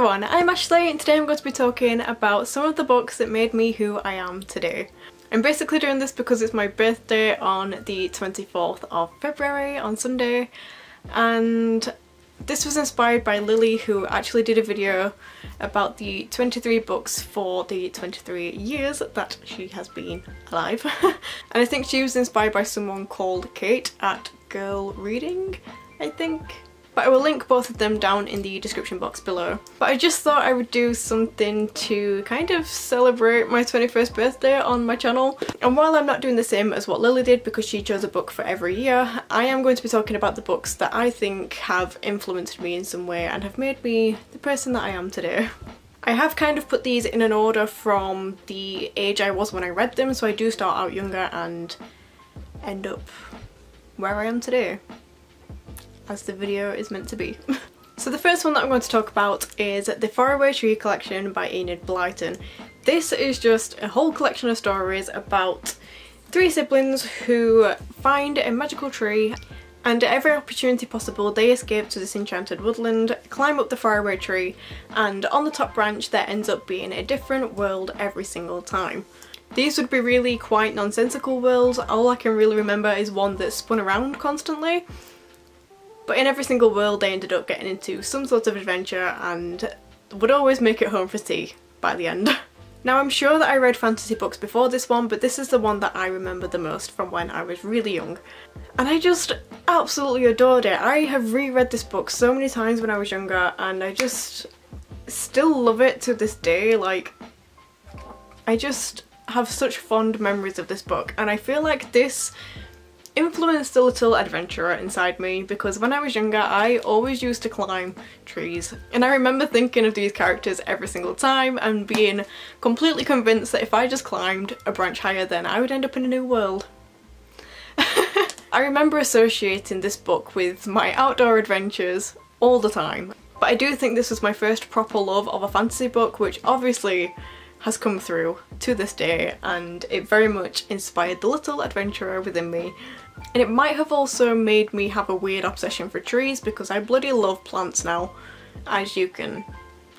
everyone, I'm Ashleigh and today I'm going to be talking about some of the books that made me who I am today. I'm basically doing this because it's my birthday on the 24th of February on Sunday and this was inspired by Lily who actually did a video about the 23 books for the 23 years that she has been alive and I think she was inspired by someone called Kate at Girl Reading I think but I will link both of them down in the description box below. But I just thought I would do something to kind of celebrate my 21st birthday on my channel. And while I'm not doing the same as what Lily did because she chose a book for every year, I am going to be talking about the books that I think have influenced me in some way and have made me the person that I am today. I have kind of put these in an order from the age I was when I read them, so I do start out younger and end up where I am today as the video is meant to be. so the first one that I'm going to talk about is The Faraway Tree Collection by Enid Blyton. This is just a whole collection of stories about three siblings who find a magical tree and at every opportunity possible they escape to this enchanted woodland, climb up the faraway tree and on the top branch there ends up being a different world every single time. These would be really quite nonsensical worlds, all I can really remember is one that spun around constantly but in every single world they ended up getting into some sort of adventure and would always make it home for tea by the end. Now I'm sure that I read fantasy books before this one but this is the one that I remember the most from when I was really young. And I just absolutely adored it. I have reread this book so many times when I was younger and I just still love it to this day. Like, I just have such fond memories of this book and I feel like this influenced a little adventurer inside me because when I was younger I always used to climb trees. And I remember thinking of these characters every single time and being completely convinced that if I just climbed a branch higher then I would end up in a new world. I remember associating this book with my outdoor adventures all the time. But I do think this was my first proper love of a fantasy book which obviously has come through to this day and it very much inspired the little adventurer within me and it might have also made me have a weird obsession for trees because I bloody love plants now as you can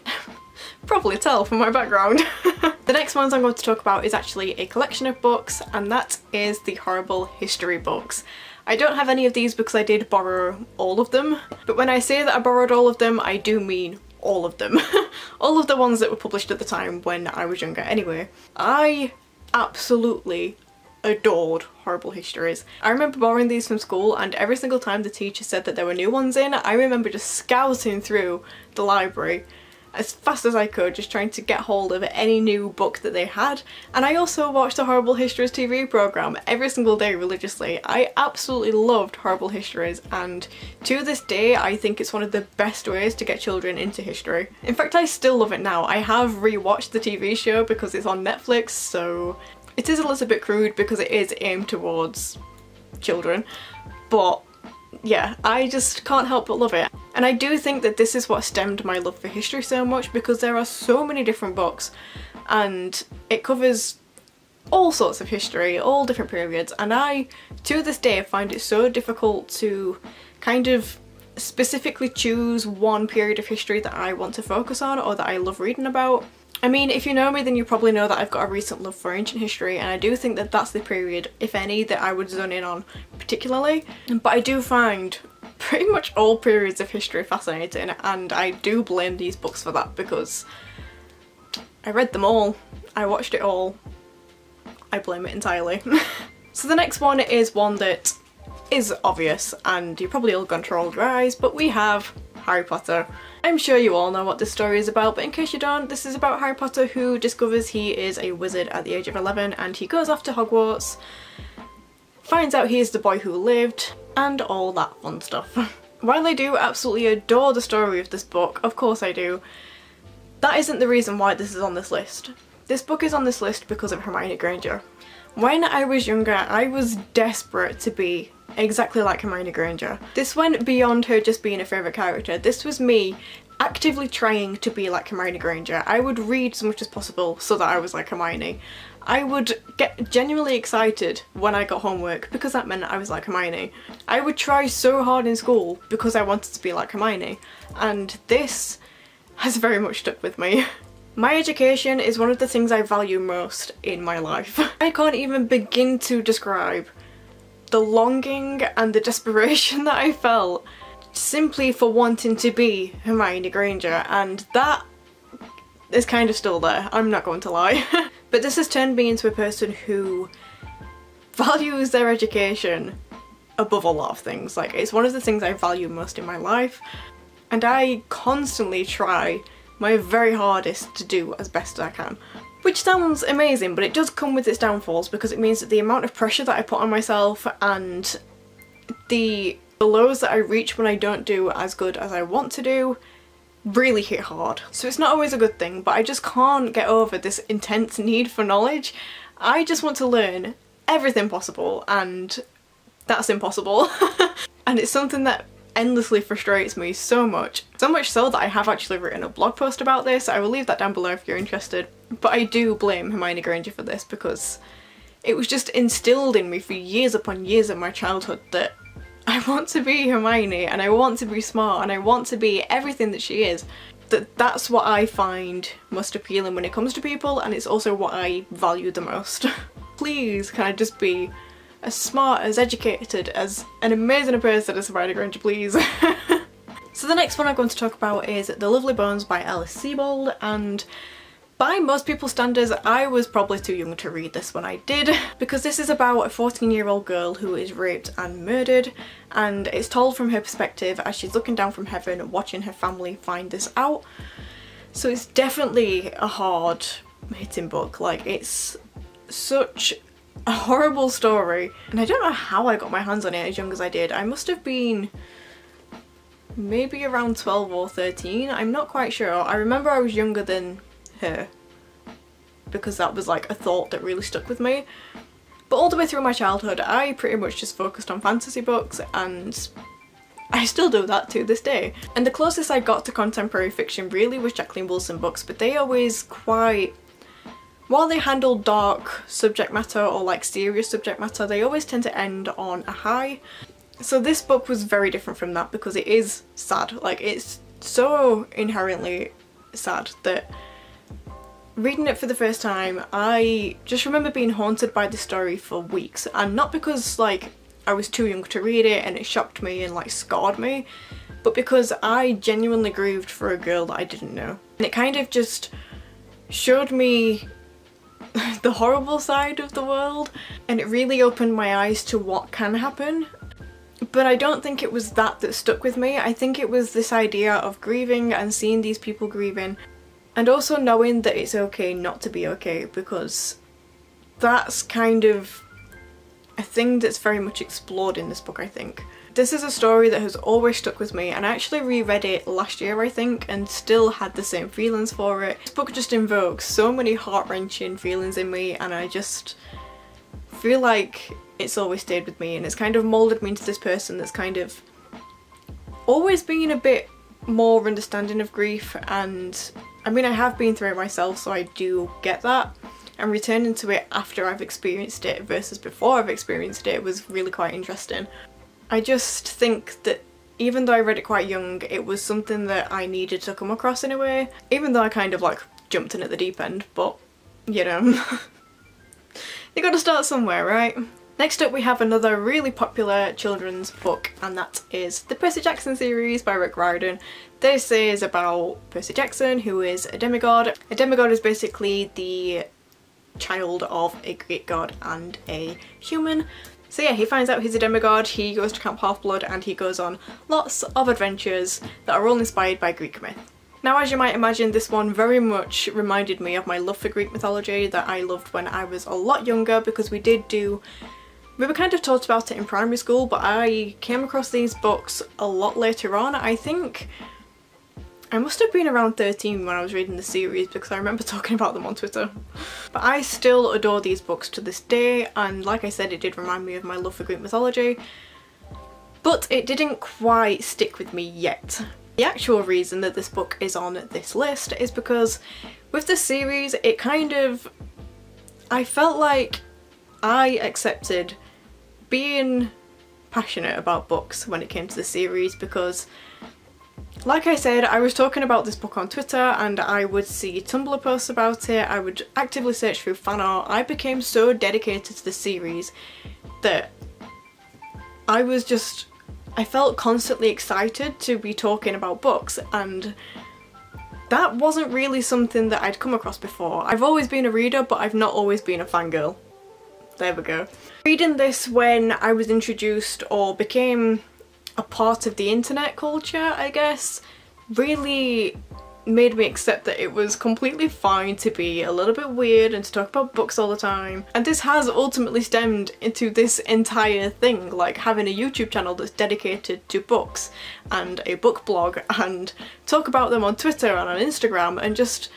probably tell from my background. the next ones I'm going to talk about is actually a collection of books and that is the Horrible History books. I don't have any of these because I did borrow all of them but when I say that I borrowed all of them I do mean all of them. all of the ones that were published at the time when I was younger anyway. I absolutely adored horrible histories. I remember borrowing these from school and every single time the teacher said that there were new ones in, I remember just scouting through the library as fast as I could, just trying to get hold of any new book that they had. And I also watched the Horrible Histories TV programme every single day religiously. I absolutely loved Horrible Histories and to this day I think it's one of the best ways to get children into history. In fact I still love it now. I have rewatched the TV show because it's on Netflix so it is a little bit crude because it is aimed towards children but yeah, I just can't help but love it. And I do think that this is what stemmed my love for history so much because there are so many different books and it covers all sorts of history, all different periods, and I, to this day, find it so difficult to kind of specifically choose one period of history that I want to focus on or that I love reading about. I mean, if you know me then you probably know that I've got a recent love for ancient history and I do think that that's the period, if any, that I would zone in on particularly. But I do find pretty much all periods of history fascinating and I do blame these books for that because I read them all, I watched it all, I blame it entirely. so the next one is one that is obvious and you're probably all gone to roll your eyes, but we have Harry Potter. I'm sure you all know what this story is about, but in case you don't, this is about Harry Potter who discovers he is a wizard at the age of 11 and he goes off to Hogwarts, finds out he is the boy who lived, and all that fun stuff. While I do absolutely adore the story of this book, of course I do, that isn't the reason why this is on this list. This book is on this list because of Hermione Granger. When I was younger, I was desperate to be exactly like Hermione Granger. This went beyond her just being a favourite character. This was me actively trying to be like Hermione Granger. I would read as much as possible so that I was like Hermione. I would get genuinely excited when I got homework because that meant I was like Hermione. I would try so hard in school because I wanted to be like Hermione and this has very much stuck with me. My education is one of the things I value most in my life. I can't even begin to describe the longing and the desperation that I felt simply for wanting to be Hermione Granger and that is kind of still there, I'm not going to lie. but this has turned me into a person who values their education above a lot of things. Like it's one of the things I value most in my life and I constantly try my very hardest to do as best as I can. Which sounds amazing but it does come with its downfalls because it means that the amount of pressure that I put on myself and the lows that I reach when I don't do as good as I want to do really hit hard. So it's not always a good thing but I just can't get over this intense need for knowledge. I just want to learn everything possible and that's impossible. and it's something that endlessly frustrates me so much. So much so that I have actually written a blog post about this. I will leave that down below if you're interested. But I do blame Hermione Granger for this because it was just instilled in me for years upon years of my childhood that I want to be Hermione and I want to be smart and I want to be everything that she is. That that's what I find most appealing when it comes to people and it's also what I value the most. please can I just be as smart, as educated, as an amazing person as Hermione Granger, please. so the next one I'm going to talk about is The Lovely Bones by Alice Sebold and by most people's standards, I was probably too young to read this when I did because this is about a 14 year old girl who is raped and murdered and it's told from her perspective as she's looking down from heaven watching her family find this out. So it's definitely a hard hitting book, like it's such a horrible story and I don't know how I got my hands on it as young as I did. I must have been maybe around 12 or 13, I'm not quite sure. I remember I was younger than her because that was like a thought that really stuck with me. But all the way through my childhood I pretty much just focused on fantasy books and I still do that to this day. And the closest I got to contemporary fiction really was Jacqueline Wilson books but they always quite while they handle dark subject matter or like serious subject matter, they always tend to end on a high. So this book was very different from that because it is sad. Like it's so inherently sad that reading it for the first time, I just remember being haunted by the story for weeks. And not because like I was too young to read it and it shocked me and like scarred me, but because I genuinely grieved for a girl that I didn't know. And it kind of just showed me the horrible side of the world and it really opened my eyes to what can happen. But I don't think it was that that stuck with me. I think it was this idea of grieving and seeing these people grieving and also knowing that it's okay not to be okay because that's kind of a thing that's very much explored in this book I think. This is a story that has always stuck with me and I actually reread it last year I think and still had the same feelings for it. This book just invokes so many heart-wrenching feelings in me and I just feel like it's always stayed with me and it's kind of moulded me into this person that's kind of always been a bit more understanding of grief and I mean I have been through it myself so I do get that and returning to it after I've experienced it versus before I've experienced it was really quite interesting. I just think that even though I read it quite young, it was something that I needed to come across in a way. Even though I kind of like jumped in at the deep end, but you know. you gotta start somewhere, right? Next up we have another really popular children's book and that is the Percy Jackson series by Rick Riordan. This is about Percy Jackson who is a demigod. A demigod is basically the child of a Greek god and a human so yeah, he finds out he's a demigod, he goes to Camp Half-Blood and he goes on lots of adventures that are all inspired by Greek myth. Now as you might imagine this one very much reminded me of my love for Greek mythology that I loved when I was a lot younger because we did do we were kind of taught about it in primary school but I came across these books a lot later on. I think I must have been around 13 when I was reading the series because I remember talking about them on Twitter. But I still adore these books to this day and like I said it did remind me of my love for Greek mythology. But it didn't quite stick with me yet. The actual reason that this book is on this list is because with this series it kind of... I felt like I accepted being passionate about books when it came to the series because Like I said, I was talking about this book on Twitter and I would see Tumblr posts about it, I would actively search through fan art. I became so dedicated to the series that I was just, I felt constantly excited to be talking about books and that wasn't really something that I'd come across before. I've always been a reader but I've not always been a fangirl. There we go. Reading this when I was introduced or became a part of the internet culture, I guess, really made me accept that it was completely fine to be a little bit weird and to talk about books all the time. And this has ultimately stemmed into this entire thing, like having a YouTube channel that's dedicated to books and a book blog and talk about them on Twitter and on Instagram and just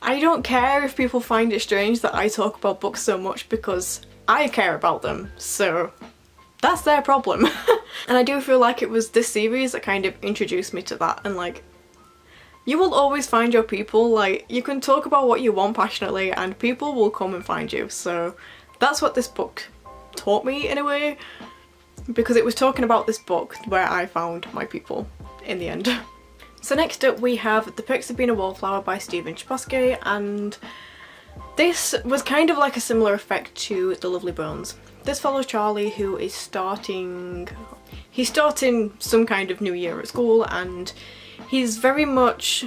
I don't care if people find it strange that I talk about books so much because I care about them, so that's their problem. and I do feel like it was this series that kind of introduced me to that and like you will always find your people, like you can talk about what you want passionately and people will come and find you so that's what this book taught me in a way because it was talking about this book where I found my people in the end. So next up we have The Perks of Being a Wallflower by Stephen Chbosky and this was kind of like a similar effect to The Lovely Bones. This follows Charlie who is starting... He's starting some kind of new year at school and he's very much,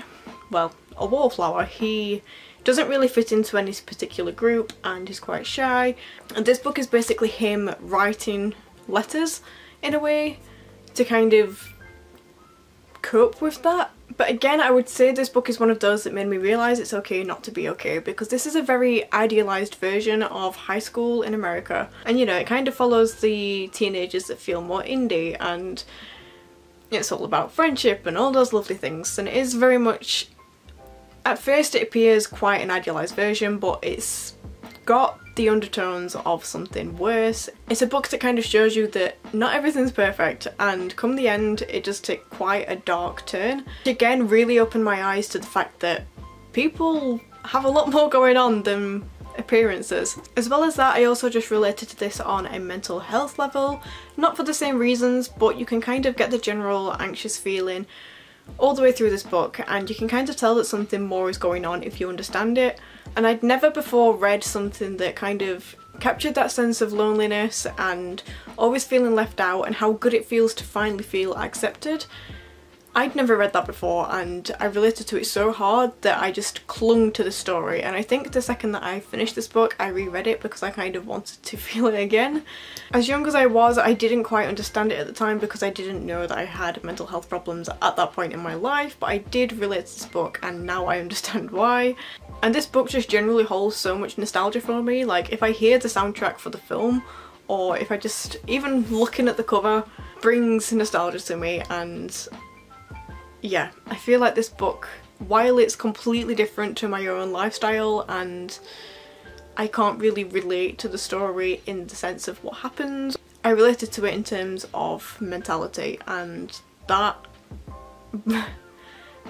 well, a wallflower. He doesn't really fit into any particular group and he's quite shy. And this book is basically him writing letters in a way to kind of cope with that. But again, I would say this book is one of those that made me realise it's okay not to be okay because this is a very idealised version of high school in America. And you know, it kind of follows the teenagers that feel more indie and it's all about friendship and all those lovely things and it is very much at first it appears quite an idealised version but it's got the undertones of something worse. It's a book that kind of shows you that not everything's perfect and come the end it does take quite a dark turn. Which Again really opened my eyes to the fact that people have a lot more going on than appearances. As well as that I also just related to this on a mental health level, not for the same reasons but you can kind of get the general anxious feeling all the way through this book and you can kind of tell that something more is going on if you understand it and I'd never before read something that kind of captured that sense of loneliness and always feeling left out and how good it feels to finally feel accepted I'd never read that before and I related to it so hard that I just clung to the story and I think the second that I finished this book I reread it because I kind of wanted to feel it again. As young as I was I didn't quite understand it at the time because I didn't know that I had mental health problems at that point in my life but I did relate to this book and now I understand why. And this book just generally holds so much nostalgia for me. Like if I hear the soundtrack for the film or if I just even looking at the cover brings nostalgia to me. And yeah, I feel like this book, while it's completely different to my own lifestyle and I can't really relate to the story in the sense of what happens, I related to it in terms of mentality. And that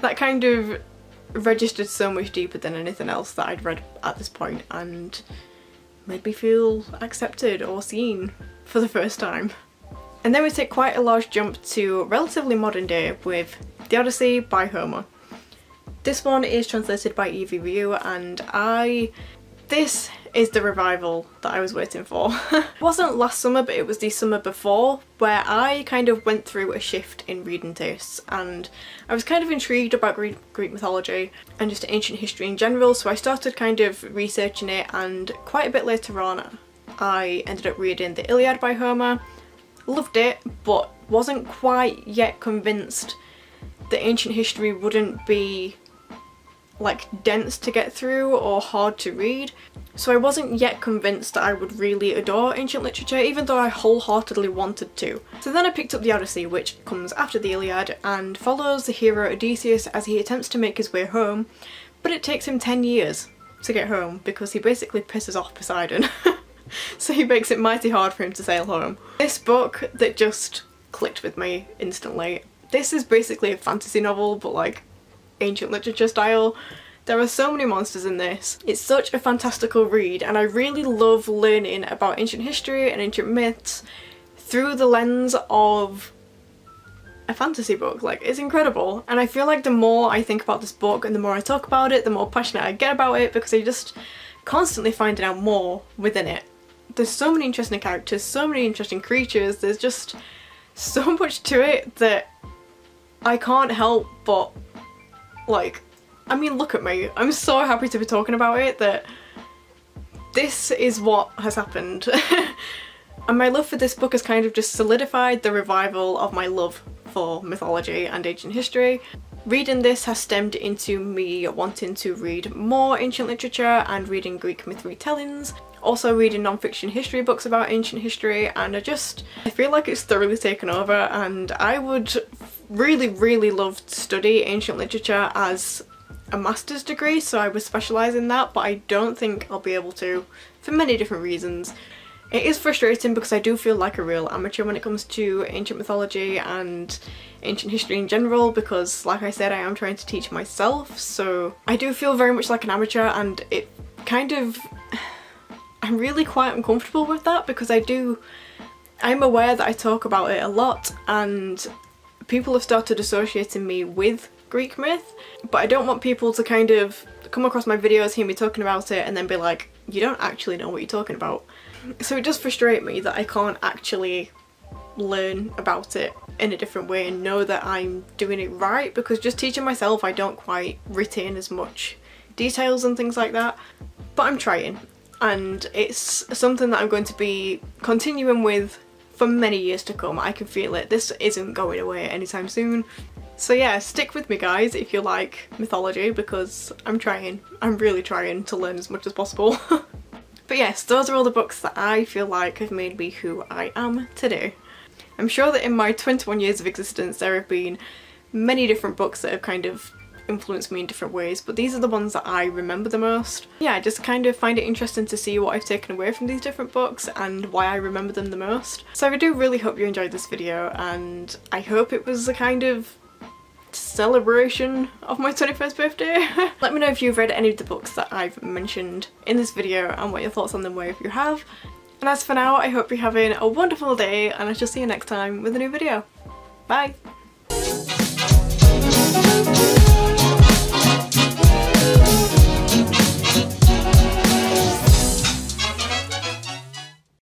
that kind of registered so much deeper than anything else that I'd read at this point and made me feel accepted or seen for the first time. And then we take quite a large jump to relatively modern day with The Odyssey by Homer. This one is translated by E.V. Rieu and I... This is the revival that I was waiting for. it wasn't last summer but it was the summer before where I kind of went through a shift in reading tastes and I was kind of intrigued about Greek, Greek mythology and just ancient history in general so I started kind of researching it and quite a bit later on I ended up reading the Iliad by Homer Loved it, but wasn't quite yet convinced that ancient history wouldn't be like dense to get through or hard to read. So I wasn't yet convinced that I would really adore ancient literature even though I wholeheartedly wanted to. So then I picked up the Odyssey which comes after the Iliad and follows the hero Odysseus as he attempts to make his way home but it takes him 10 years to get home because he basically pisses off Poseidon. so he makes it mighty hard for him to sail home. This book that just clicked with me instantly. This is basically a fantasy novel but like ancient literature style. There are so many monsters in this. It's such a fantastical read and I really love learning about ancient history and ancient myths through the lens of a fantasy book. Like, it's incredible. And I feel like the more I think about this book and the more I talk about it, the more passionate I get about it because I just constantly finding out more within it. There's so many interesting characters, so many interesting creatures, there's just so much to it that I can't help but like I mean look at me. I'm so happy to be talking about it that this is what has happened. And my love for this book has kind of just solidified the revival of my love for mythology and ancient history. Reading this has stemmed into me wanting to read more ancient literature and reading Greek myth retellings. Also reading non-fiction history books about ancient history and I just I feel like it's thoroughly taken over and I would really really love to study ancient literature as a master's degree so I would specialise in that but I don't think I'll be able to for many different reasons. It is frustrating because I do feel like a real amateur when it comes to ancient mythology and ancient history in general because like I said I am trying to teach myself so I do feel very much like an amateur and it kind of I'm really quite uncomfortable with that because I do I'm aware that I talk about it a lot and people have started associating me with Greek myth but I don't want people to kind of come across my videos, hear me talking about it and then be like you don't actually know what you're talking about. So it does frustrate me that I can't actually learn about it in a different way and know that I'm doing it right because just teaching myself I don't quite retain as much details and things like that but I'm trying and it's something that I'm going to be continuing with for many years to come. I can feel it. This isn't going away anytime soon. So yeah, stick with me guys if you like mythology because I'm trying. I'm really trying to learn as much as possible. but yes, those are all the books that I feel like have made me who I am today. I'm sure that in my 21 years of existence there have been many different books that have kind of influenced me in different ways but these are the ones that I remember the most. Yeah I just kind of find it interesting to see what I've taken away from these different books and why I remember them the most. So I do really hope you enjoyed this video and I hope it was a kind of celebration of my 21st birthday. Let me know if you've read any of the books that I've mentioned in this video and what your thoughts on them were if you have. And as for now, I hope you're having a wonderful day and I shall see you next time with a new video. Bye!